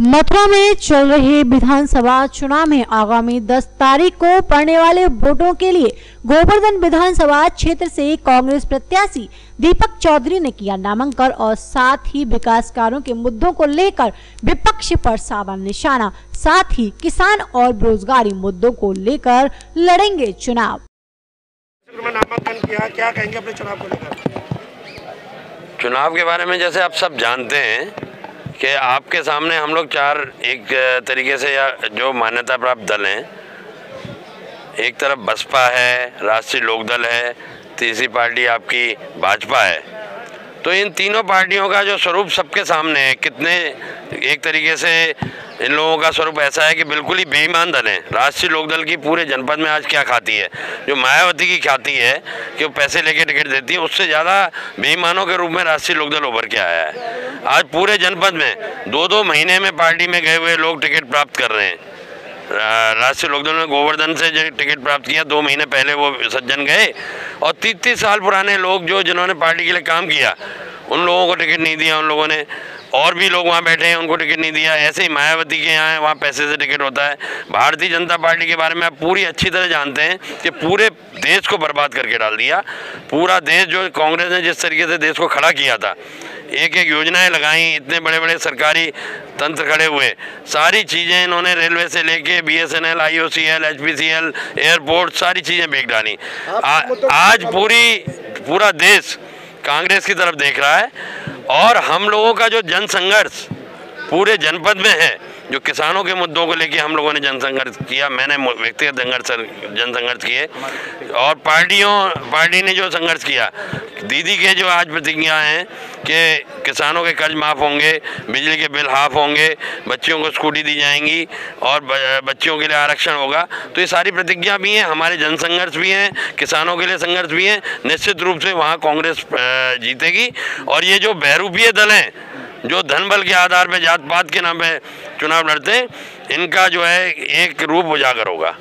मथुरा में चल रहे विधानसभा चुनाव में आगामी 10 तारीख को पड़ने वाले वोटों के लिए गोवर्धन विधानसभा क्षेत्र से कांग्रेस प्रत्याशी दीपक चौधरी ने किया नामांकन और साथ ही विकास कार्यों के मुद्दों को लेकर विपक्ष पर सावन निशाना साथ ही किसान और बेरोजगारी मुद्दों को लेकर लड़ेंगे चुनाव। नामांकन किया क्या कहेंगे अपने चुनाव को लेकर? चुनाव के बारे में जैसे आप सब जानते हैं कि आपके सामने हम लोग चार एक तरीके से या जो मान्यता प्राप्त दल हैं, एक तरफ़ बसपा है, राष्ट्रीय लोकदल है, तीसरी पार्टी आपकी भाजपा है। तो इन तीनों पार्टियों का जो स्वरूप सबके सामने है, कितने एक तरीके से इन लोगों का स्वरूप ऐसा है कि बिल्कुल ही बेईमान दल हैं। राष्ट्रीय लोकदल की पूरे जनपद में आज क्या खाती है? जो मायावती की खाती है कि वो पैसे लेके टिकट देती है, उससे ज़्यादा बेईमानों के रूप में राष्ट्रीय लोकदल उभर के आया है। आज पूरे जनपद में दो दो महीने में पार्टी में गए हुए लोग टिकट प्राप्त कर रहे हैं। राष्ट्रीय लोकदल ने गोवर्धन से जो टिकट प्राप्त किया, दो महीने पहले वो सज्जन गए। और तीस तीस साल पुराने लोग जो जिन्होंने पार्टी के लिए काम किया, उन लोगों को टिकट नहीं दिया, उन लोगों ने। और भी लोग वहाँ बैठे हैं उनको टिकट नहीं दिया। ऐसे ही मायावती के यहाँ है वहाँ पैसे से टिकट होता है। भारतीय जनता पार्टी के बारे में आप पूरी अच्छी तरह जानते हैं कि पूरे देश को बर्बाद करके डाल दिया। पूरा देश जो कांग्रेस ने जिस तरीके से देश को खड़ा किया था एक एक योजनाएँ लगाई इतने बड़े बड़े सरकारी तंत्र खड़े हुए। सारी चीज़ें इन्होंने रेलवे से लेके B S N L I O C L H P C L airport सारी चीज़ें बेच डाली। आज पूरी पूरा देश कांग्रेस की तरफ़ देख रहा है। और हम लोगों का जो जनसंघर्ष पूरे जनपद में है जो किसानों के मुद्दों को लेकर हम लोगों ने जनसंघर्ष किया, मैंने व्यक्तिगत संघर्ष, जनसंघर्ष किए। और पार्टियों, पार्टी ने जो संघर्ष किया, दीदी के जो आज प्रतिज्ञा हैं कि किसानों के कर्ज माफ़ होंगे, बिजली के बिल हाफ़ होंगे, बच्चियों को स्कूटी दी जाएँगी और बच्चियों के लिए आरक्षण होगा तो ये सारी प्रतिज्ञा भी हैं, हमारे जनसंघर्ष भी हैं, किसानों के लिए संघर्ष भी हैं, निश्चित रूप से वहाँ कांग्रेस जीतेगी। और ये जो बहरूपीय दल हैं जो धन बल के आधार पर जात पात के नाम पे चुनाव लड़ते हैं, इनका जो है एक रूप उजागर होगा।